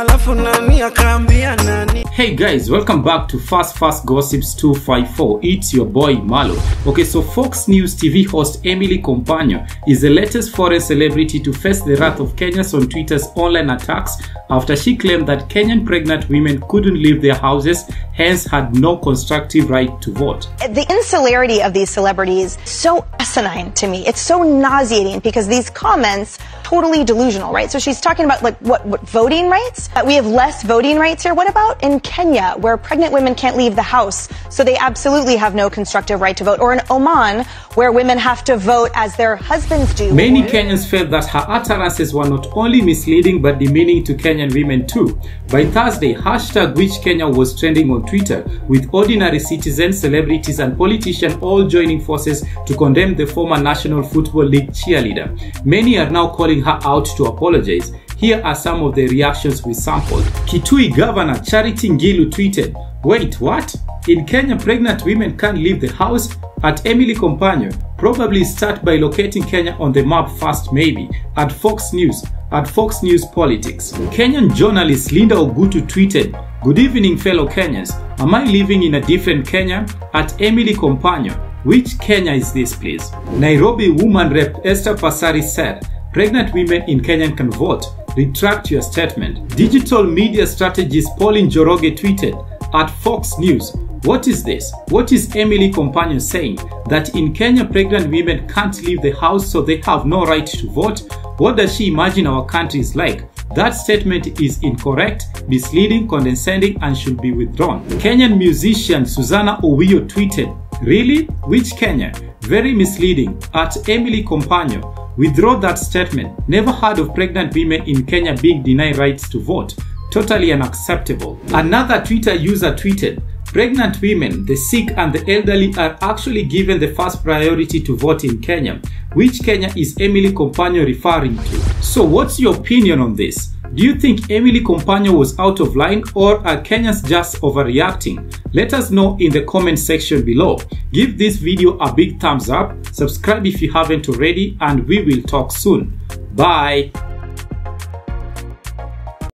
alafu nani akaambia nani Hey guys, welcome back to First-Fast Gossips 254. It's your boy Malo. Okay, so Fox News TV host Emily Compagno is the latest foreign celebrity to face the wrath of Kenyans on Twitter's online attacks after she claimed that Kenyan pregnant women couldn't leave their houses, hence had no constructive right to vote. The insularity of these celebrities so asinine to me. It's so nauseating because these comments totally delusional, right? So she's talking about like what, what voting rights? Uh, we have less voting rights here. What about in Kenya where pregnant women can't leave the house, so they absolutely have no constructive right to vote, or in Oman where women have to vote as their husbands do? Many Kenyans felt that her utterances were not only misleading but demeaning to Kenyan women too. By Thursday, hashtag Which Kenya was trending on Twitter, with ordinary citizens, celebrities, and politicians all joining forces to condemn the former National Football League cheerleader. Many are now calling her out to apologize. Here are some of the reactions we sampled. Kitui Governor Charity Ngilu tweeted, Wait, what? In Kenya, pregnant women can't leave the house? At Emily Compagno, probably start by locating Kenya on the map first maybe. At Fox News, at Fox News Politics. Kenyan journalist Linda Ogutu tweeted, Good evening fellow Kenyans. Am I living in a different Kenya? At Emily Compagno, which Kenya is this please? Nairobi woman rep Esther Passaris said, Pregnant women in Kenya can vote. Retract your statement. Digital media strategist Pauline Njoroge tweeted at Fox News, What is this? What is Emily Compagno saying? That in Kenya pregnant women can't leave the house so they have no right to vote? What does she imagine our country is like? That statement is incorrect, misleading, condescending, and should be withdrawn. Kenyan musician Susanna Owiyo tweeted, Really? Which Kenya? Very misleading. At Emily Compagno, Withdraw that statement. Never heard of pregnant women in Kenya being denied rights to vote. Totally unacceptable. Another Twitter user tweeted, Pregnant women, the sick, and the elderly are actually given the first priority to vote in Kenya. Which Kenya is Emily Compagno referring to? So, what's your opinion on this? Do you think Emily Compagno was out of line or are Kenyans just overreacting? Let us know in the comment section below. Give this video a big thumbs up, subscribe if you haven't already, and we will talk soon. Bye!